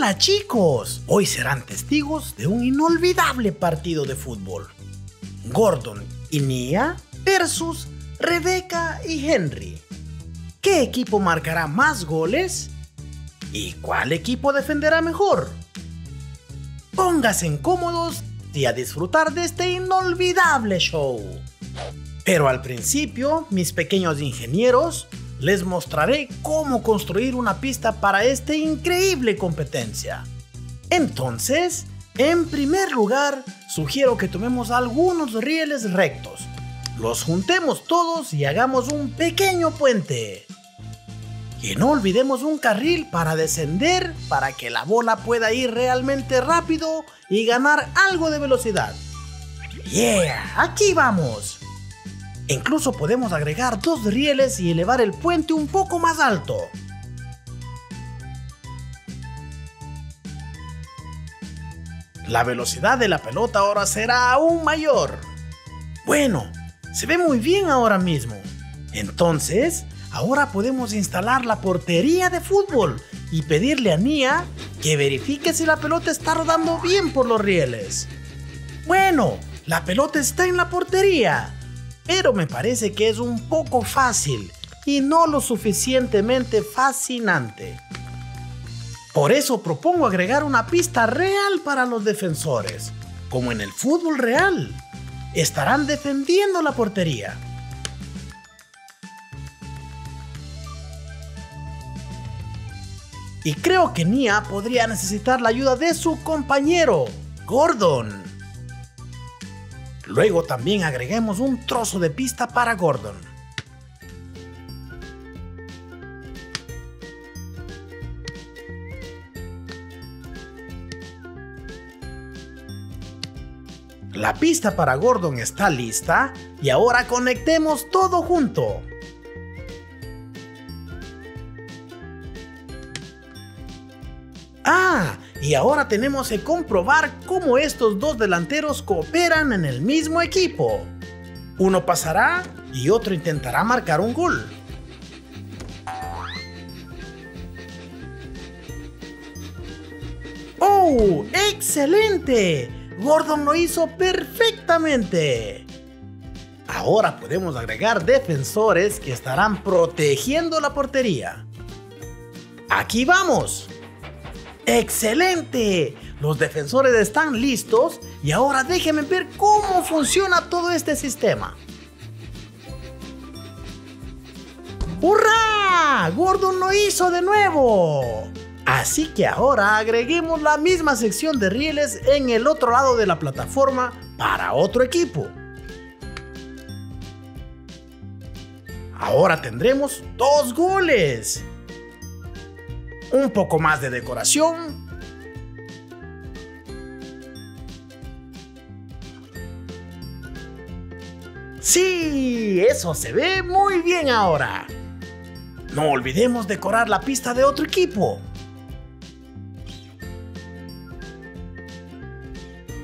Hola chicos, hoy serán testigos de un inolvidable partido de fútbol. Gordon y Nia versus Rebecca y Henry. ¿Qué equipo marcará más goles? ¿Y cuál equipo defenderá mejor? Pónganse cómodos y a disfrutar de este inolvidable show. Pero al principio, mis pequeños ingenieros, les mostraré cómo construir una pista para esta increíble competencia. Entonces, en primer lugar, sugiero que tomemos algunos rieles rectos, los juntemos todos y hagamos un pequeño puente. Y no olvidemos un carril para descender para que la bola pueda ir realmente rápido y ganar algo de velocidad. ¡Yeah! ¡Aquí vamos! Incluso podemos agregar dos rieles y elevar el puente un poco más alto. La velocidad de la pelota ahora será aún mayor. Bueno, se ve muy bien ahora mismo. Entonces, ahora podemos instalar la portería de fútbol y pedirle a Nia que verifique si la pelota está rodando bien por los rieles. Bueno, la pelota está en la portería, pero me parece que es un poco fácil y no lo suficientemente fascinante. Por eso propongo agregar una pista real para los defensores, como en el fútbol real. Estarán defendiendo la portería. Y creo que Nia podría necesitar la ayuda de su compañero, Gordon. Luego también agreguemos un trozo de pista para Gordon. La pista para Gordon está lista y ahora conectemos todo junto. Ah, y ahora tenemos que comprobar cómo estos dos delanteros cooperan en el mismo equipo. Uno pasará y otro intentará marcar un gol. ¡Oh! ¡Excelente! Gordon lo hizo perfectamente. Ahora podemos agregar defensores que estarán protegiendo la portería. ¡Aquí vamos! ¡Excelente! Los defensores están listos y ahora déjenme ver cómo funciona todo este sistema. ¡Hurra! ¡Gordon lo hizo de nuevo! Así que ahora agreguemos la misma sección de rieles en el otro lado de la plataforma para otro equipo. Ahora tendremos dos goles. Un poco más de decoración. Sí, eso se ve muy bien ahora. No olvidemos decorar la pista de otro equipo.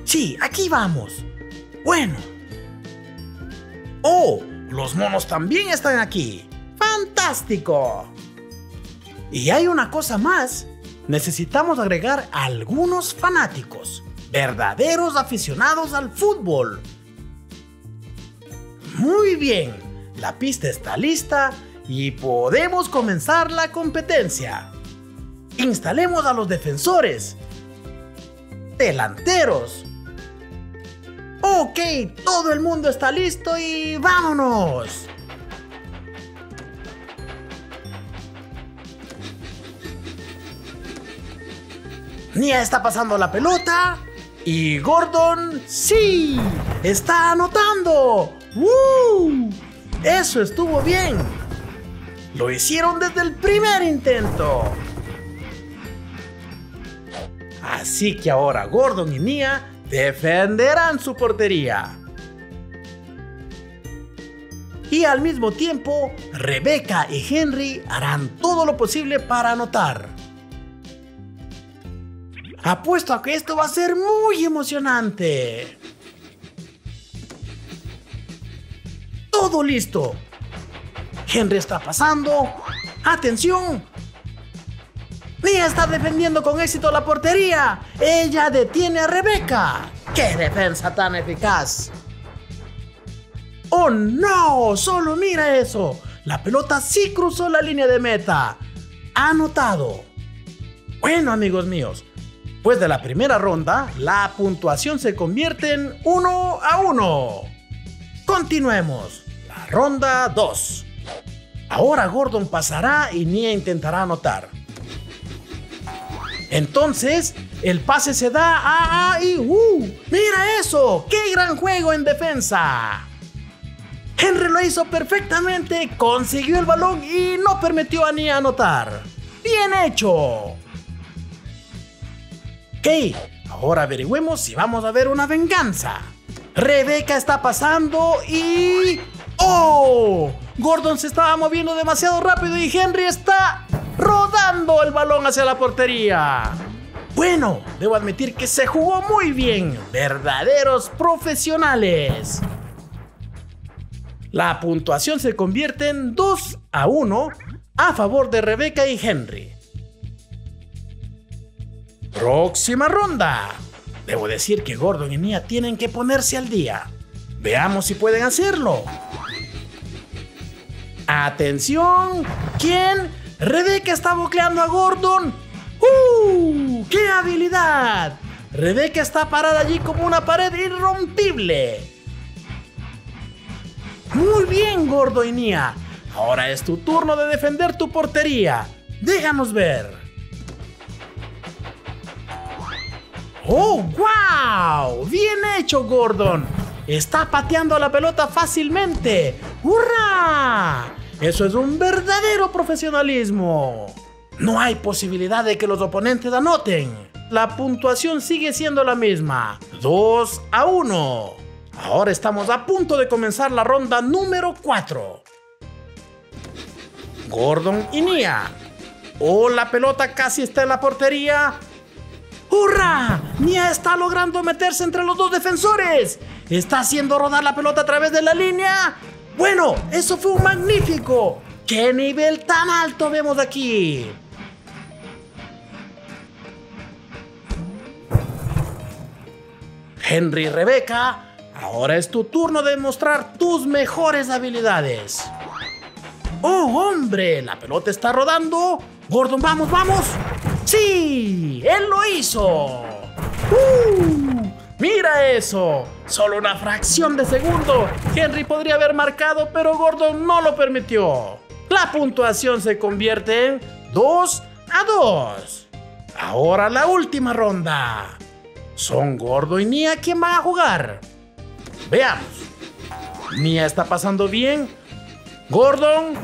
Sí, aquí vamos. Bueno. Oh, los monos también están aquí. ¡Fantástico! Y hay una cosa más. Necesitamos agregar algunos fanáticos, verdaderos aficionados al fútbol. Muy bien, la pista está lista y podemos comenzar la competencia. Instalemos a los defensores, delanteros. Ok, todo el mundo está listo y vámonos. Nia está pasando la pelota. Y Gordon, sí, está anotando. ¡Woo! Eso estuvo bien. Lo hicieron desde el primer intento. Así que ahora Gordon y Nia defenderán su portería. Y al mismo tiempo, Rebecca y Henry harán todo lo posible para anotar. Apuesto a que esto va a ser muy emocionante. Todo listo. Henry está pasando. ¡Atención! Nia está defendiendo con éxito la portería. Ella detiene a Rebeca. ¡Qué defensa tan eficaz! ¡Oh no! ¡Solo mira eso! La pelota sí cruzó la línea de meta. Anotado. Bueno amigos míos, pues de la primera ronda, la puntuación se convierte en 1 a 1. Continuemos. La ronda 2. Ahora Gordon pasará y Nia intentará anotar. Entonces, el pase se da a, a y uh, ¡Mira eso! ¡Qué gran juego en defensa! Henry lo hizo perfectamente, consiguió el balón y no permitió a Nia anotar. ¡Bien hecho! Ok, ahora averigüemos si vamos a ver una venganza. Rebeca está pasando y... ¡Oh! Gordon se estaba moviendo demasiado rápido y Henry está rodando el balón hacia la portería. Bueno, debo admitir que se jugó muy bien. Verdaderos profesionales. La puntuación se convierte en 2 a 1 a favor de Rebeca y Henry. Próxima ronda. Debo decir que Gordon y Mia tienen que ponerse al día. Veamos si pueden hacerlo. Atención. ¿Quién? Rebeca está bocleando a Gordon. ¡Uh! ¡Qué habilidad! Rebeca está parada allí como una pared irrompible. Muy bien, gordo y Nia. Ahora es tu turno de defender tu portería. Déjanos ver. ¡Oh, wow! Bien hecho, Gordon. Está pateando la pelota fácilmente. ¡Hurra! Eso es un verdadero profesionalismo. No hay posibilidad de que los oponentes anoten. La puntuación sigue siendo la misma. 2 a 1. Ahora estamos a punto de comenzar la ronda número 4. Gordon y Nia. Oh, la pelota casi está en la portería. ¡Hurra! Nia está logrando meterse entre los dos defensores. Está haciendo rodar la pelota a través de la línea. Bueno, eso fue un magnífico. ¡Qué nivel tan alto vemos aquí! Henry y Rebeca Ahora es tu turno de mostrar tus mejores habilidades. ¡Oh, hombre! La pelota está rodando. Gordon, vamos, vamos. ¡Sí! ¡Él lo hizo! ¡Uh! ¡Mira eso! Solo una fracción de segundo. Henry podría haber marcado, pero Gordon no lo permitió. La puntuación se convierte en 2 a 2. Ahora la última ronda. Son Gordo y Nia quien van a jugar. Veamos. Mia está pasando bien. Gordon.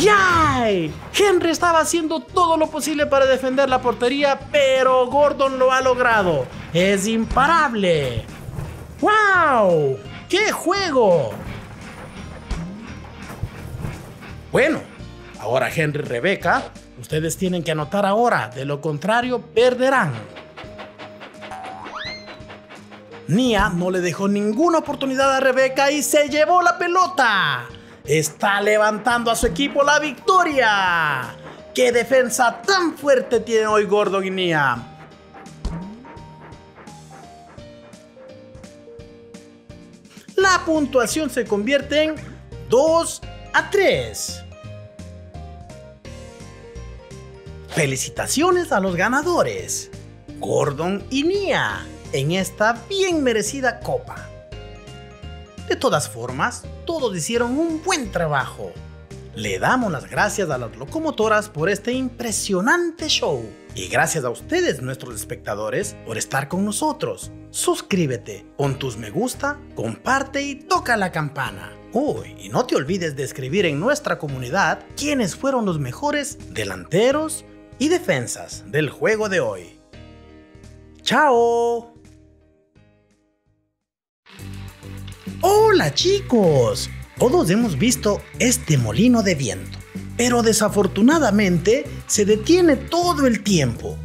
¡Yay! Henry estaba haciendo todo lo posible para defender la portería, pero Gordon lo ha logrado. Es imparable. ¡Wow! ¡Qué juego! Bueno, ahora Henry y Rebeca, ustedes tienen que anotar ahora, de lo contrario perderán. Nia no le dejó ninguna oportunidad a Rebeca y se llevó la pelota. Está levantando a su equipo la victoria. ¡Qué defensa tan fuerte tiene hoy Gordo y Nia! La puntuación se convierte en 2 a 3. Felicitaciones a los ganadores, Gordon y Nia en esta bien merecida copa. De todas formas, todos hicieron un buen trabajo. Le damos las gracias a las locomotoras por este impresionante show. Y gracias a ustedes, nuestros espectadores, por estar con nosotros. Suscríbete, pon tus me gusta, comparte y toca la campana. Uy, y no te olvides de escribir en nuestra comunidad quiénes fueron los mejores delanteros y defensas del juego de hoy. ¡Chao! Hola chicos, todos hemos visto este molino de viento, pero desafortunadamente se detiene todo el tiempo.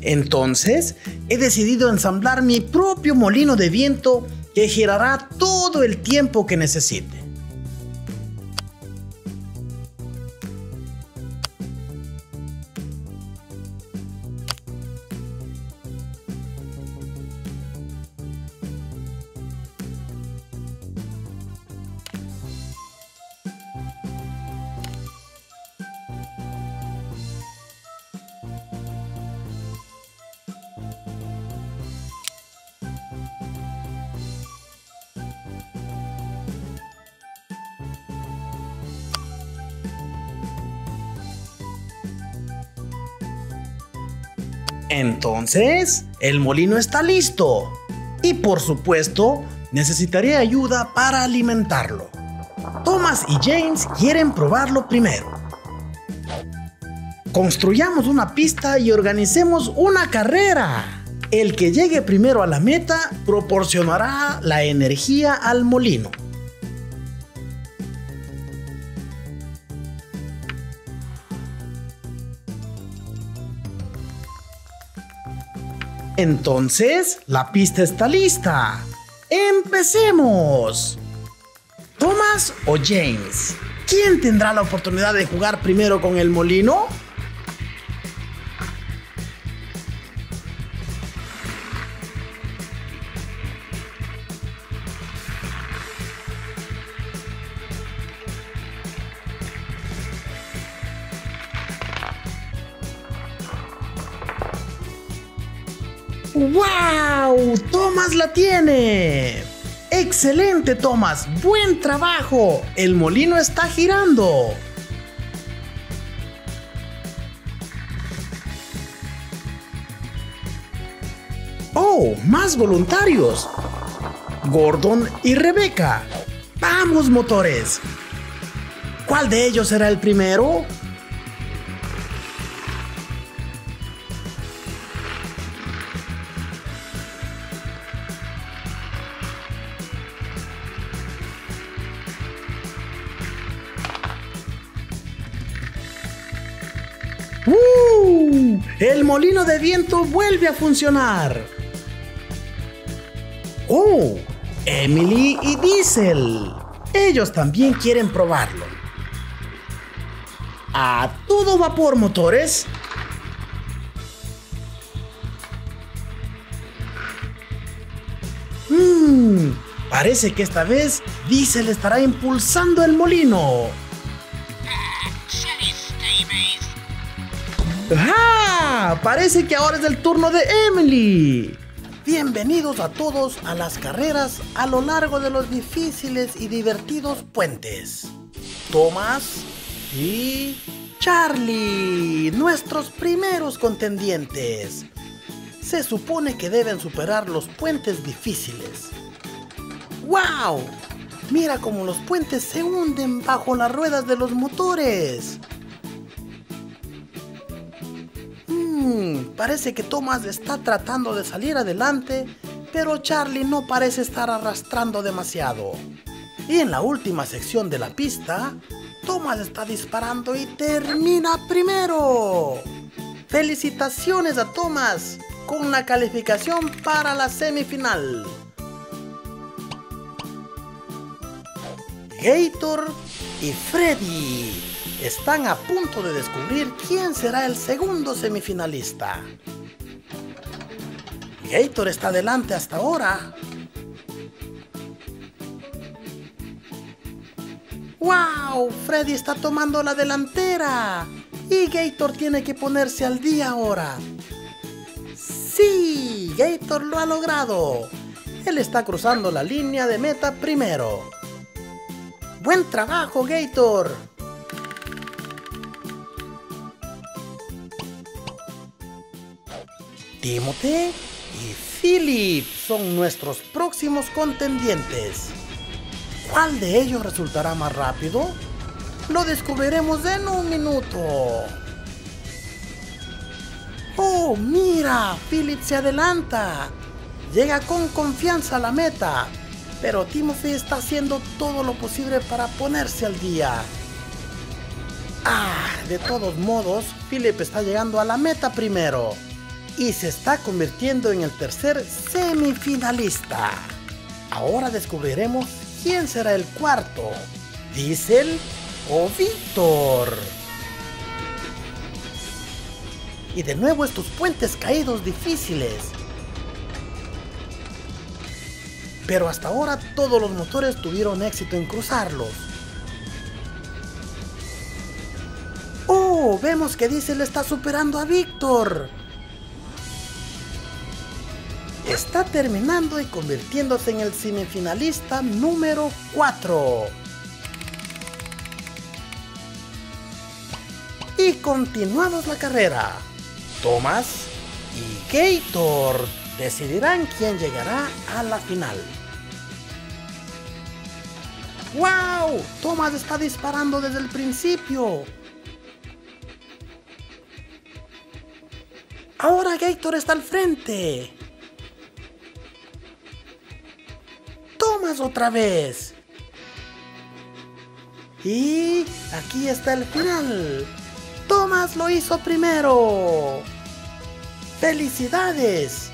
Entonces, he decidido ensamblar mi propio molino de viento que girará todo el tiempo que necesite. Entonces, el molino está listo. Y por supuesto, necesitaré ayuda para alimentarlo. Thomas y James quieren probarlo primero. Construyamos una pista y organicemos una carrera. El que llegue primero a la meta proporcionará la energía al molino. Entonces, la pista está lista. ¡Empecemos! ¿Thomas o James? ¿Quién tendrá la oportunidad de jugar primero con el molino? ¡Wow! ¡Thomas la tiene! ¡Excelente, Thomas! ¡Buen trabajo! El molino está girando. ¡Oh! ¡Más voluntarios! Gordon y Rebecca. ¡Vamos, motores! ¿Cuál de ellos será el primero? Molino de viento vuelve a funcionar. ¡Oh! Emily y Diesel. Ellos también quieren probarlo. A todo vapor, motores. Mmm, parece que esta vez Diesel estará impulsando el molino. ¡Ah! Parece que ahora es el turno de Emily. Bienvenidos a todos a las carreras a lo largo de los difíciles y divertidos puentes. Thomas y Charlie, nuestros primeros contendientes. Se supone que deben superar los puentes difíciles. ¡Wow! Mira cómo los puentes se hunden bajo las ruedas de los motores. Parece que Thomas está tratando de salir adelante, pero Charlie no parece estar arrastrando demasiado. Y en la última sección de la pista, Thomas está disparando y termina primero. Felicitaciones a Thomas con la calificación para la semifinal. Gator y Freddy están a punto de descubrir quién será el segundo semifinalista. Gator está adelante hasta ahora. ¡Wow! Freddy está tomando la delantera. Y Gator tiene que ponerse al día ahora. ¡Sí! Gator lo ha logrado. Él está cruzando la línea de meta primero. ¡Buen trabajo, Gator! Timothy y Philip son nuestros próximos contendientes. ¿Cuál de ellos resultará más rápido? Lo descubriremos en un minuto. ¡Oh, mira! Philip se adelanta. Llega con confianza a la meta. Pero Timothy está haciendo todo lo posible para ponerse al día. Ah, de todos modos, Philip está llegando a la meta primero y se está convirtiendo en el tercer semifinalista. Ahora descubriremos quién será el cuarto, Diesel o Víctor. Y de nuevo estos puentes caídos difíciles. Pero hasta ahora todos los motores tuvieron éxito en cruzarlos. ¡Oh! Vemos que Diesel está superando a Víctor está terminando y convirtiéndose en el semifinalista número 4. Y continuamos la carrera. Thomas y Gator decidirán quién llegará a la final. ¡Wow! Thomas está disparando desde el principio. Ahora Gator está al frente. Otra vez. Y aquí está el final. Thomas lo hizo primero. ¡Felicidades!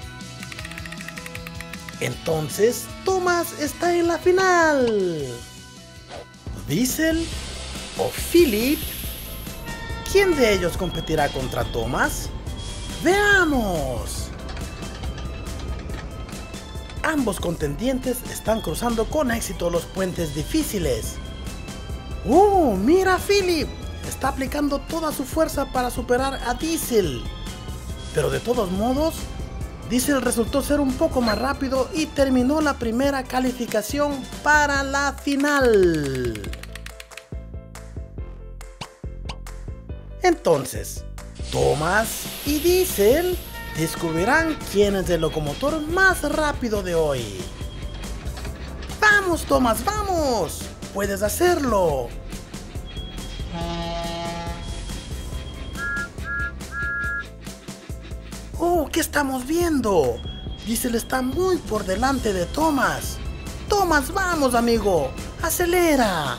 Entonces, Thomas está en la final. ¿Diesel o Philip? ¿Quién de ellos competirá contra Thomas? ¡Veamos! Ambos contendientes están cruzando con éxito los puentes difíciles. ¡Uh! ¡Mira Philip! Está aplicando toda su fuerza para superar a Diesel. Pero de todos modos, Diesel resultó ser un poco más rápido y terminó la primera calificación para la final. Entonces, Thomas y Diesel descubrirán quién es el locomotor más rápido de hoy. ¡Vamos, Thomas, vamos! ¡Puedes hacerlo! ¡Oh, qué estamos viendo! Diesel está muy por delante de Thomas. Thomas, vamos, amigo. Acelera.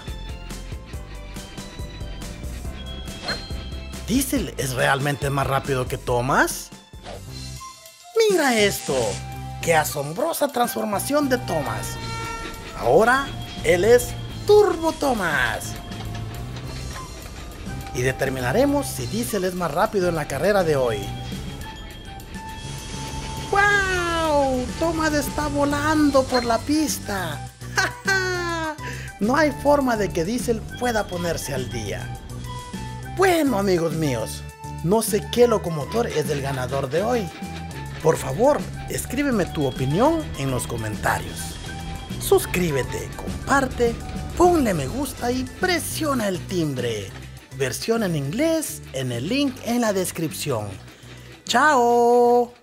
¿Diesel es realmente más rápido que Thomas? Mira esto. ¡Qué asombrosa transformación de Thomas! Ahora él es Turbo Thomas. Y determinaremos si Diesel es más rápido en la carrera de hoy. ¡Wow! Thomas está volando por la pista. no hay forma de que Diesel pueda ponerse al día. Bueno, amigos míos, no sé qué locomotor es el ganador de hoy. Por favor, escríbeme tu opinión en los comentarios. Suscríbete, comparte, ponle me gusta y presiona el timbre. Versión en inglés en el link en la descripción. ¡Chao!